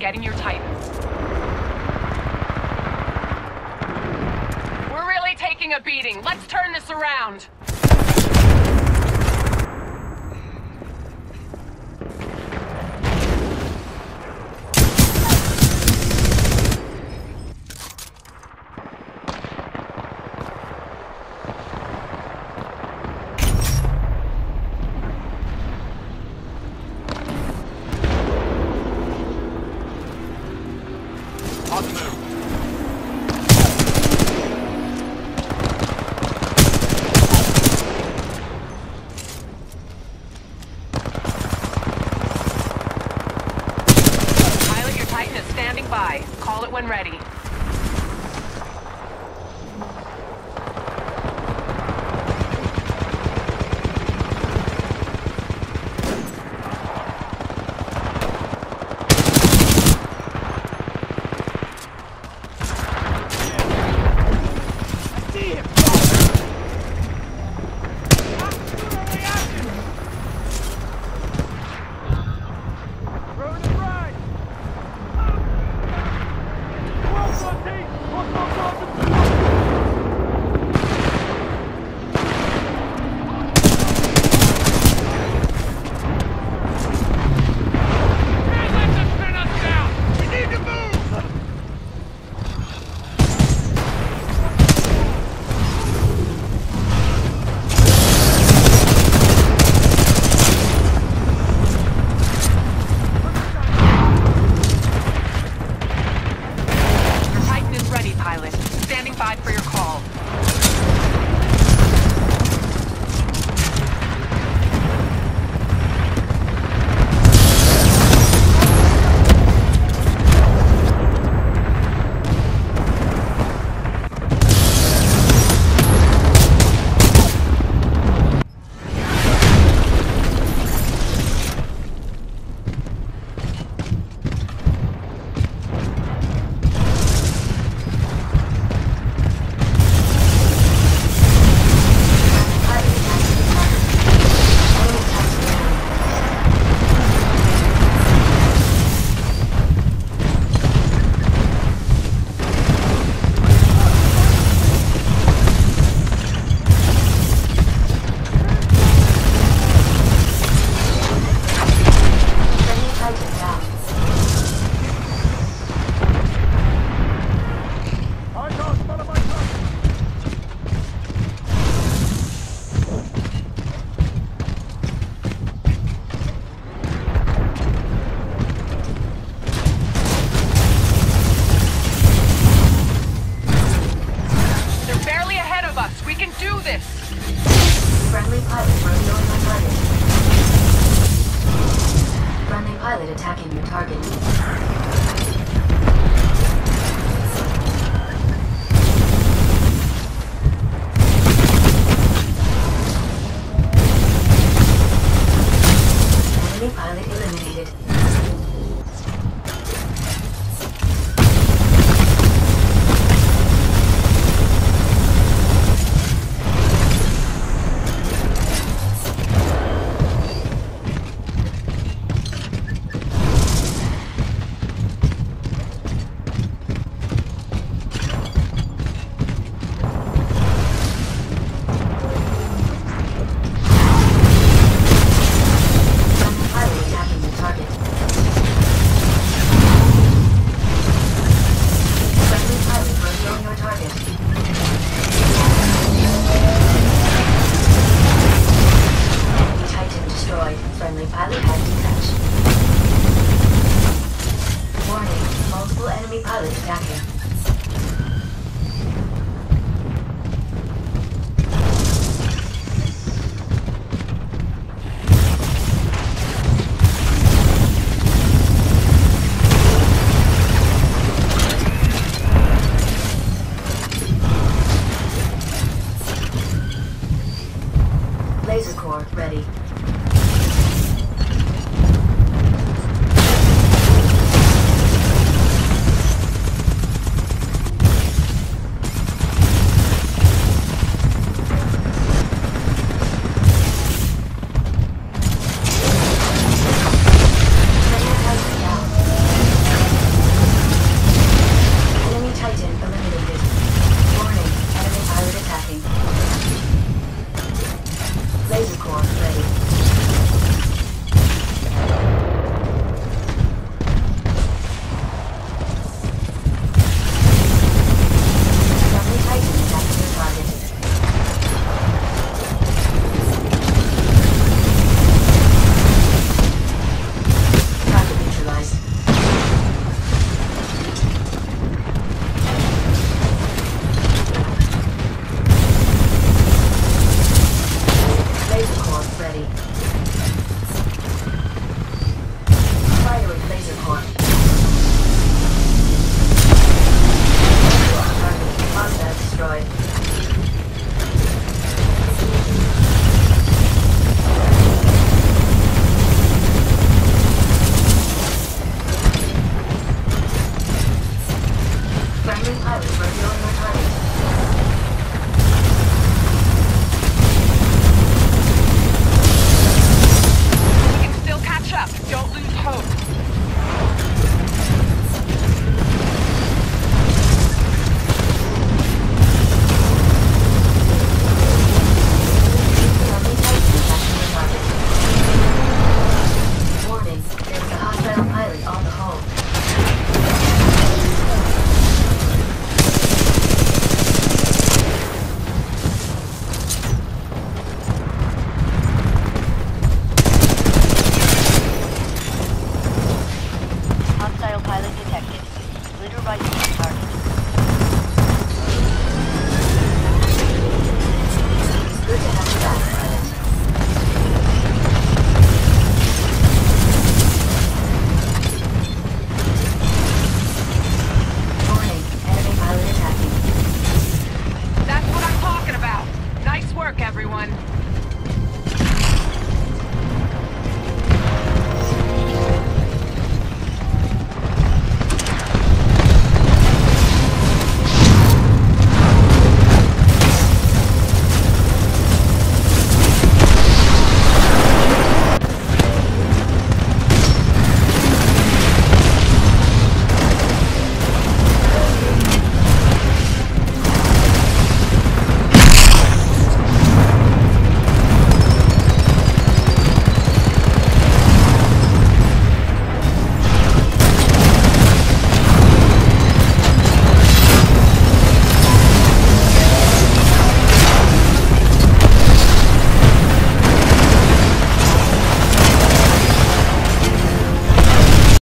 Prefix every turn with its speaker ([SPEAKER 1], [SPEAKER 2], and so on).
[SPEAKER 1] getting your type. We're really taking a beating. Let's turn this around. when ready.
[SPEAKER 2] can do this! Friendly pilot revealing my target. Friendly pilot attacking your
[SPEAKER 3] target.